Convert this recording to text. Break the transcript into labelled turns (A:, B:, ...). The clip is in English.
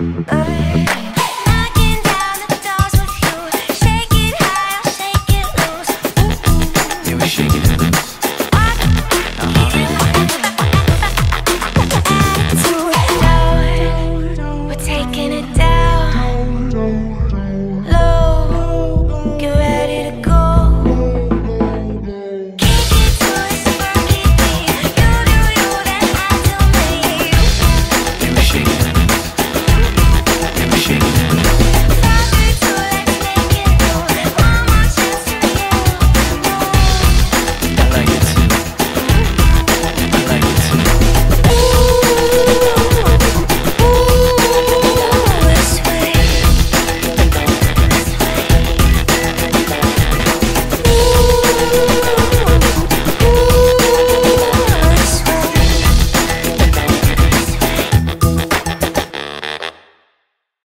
A: Shake
B: it.